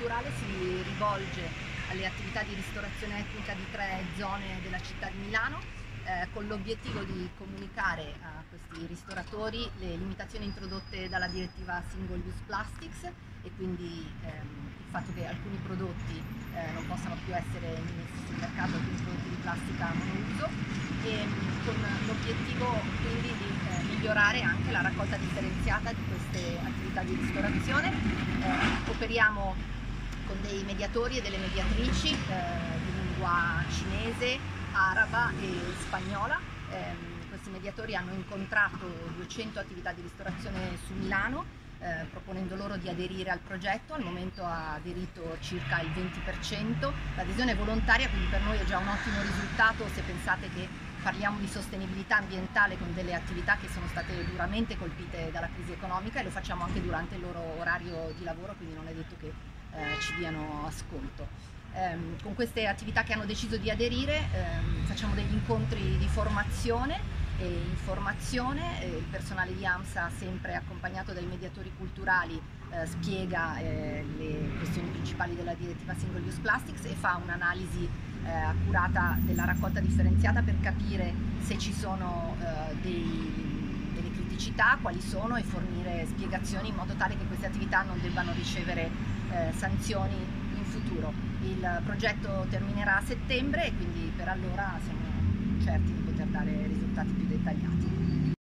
culturale si rivolge alle attività di ristorazione etnica di tre zone della città di Milano eh, con l'obiettivo di comunicare a questi ristoratori le limitazioni introdotte dalla direttiva Single Use Plastics e quindi ehm, il fatto che alcuni prodotti eh, non possano più essere messi sul mercato, alcuni prodotti di plastica monouso e ehm, con l'obiettivo quindi di eh, migliorare anche la raccolta differenziata di queste attività di ristorazione. Eh, operiamo con dei mediatori e delle mediatrici eh, di lingua cinese, araba e spagnola. Eh, questi mediatori hanno incontrato 200 attività di ristorazione su Milano eh, proponendo loro di aderire al progetto, al momento ha aderito circa il 20%, l'adesione è volontaria quindi per noi è già un ottimo risultato se pensate che parliamo di sostenibilità ambientale con delle attività che sono state duramente colpite dalla crisi economica e lo facciamo anche durante il loro orario di lavoro, quindi non è detto che eh, ci diano ascolto. Eh, con queste attività che hanno deciso di aderire ehm, facciamo degli incontri di formazione e informazione, il personale di AMSA sempre accompagnato dai mediatori culturali eh, spiega eh, le questioni principali della direttiva Single Use Plastics e fa un'analisi eh, accurata della raccolta differenziata per capire se ci sono eh, dei, delle criticità, quali sono e fornire spiegazioni in modo tale che queste attività non debbano ricevere eh, sanzioni in futuro. Il progetto terminerà a settembre e quindi per allora siamo certi di poter dare risultati più dettagliati.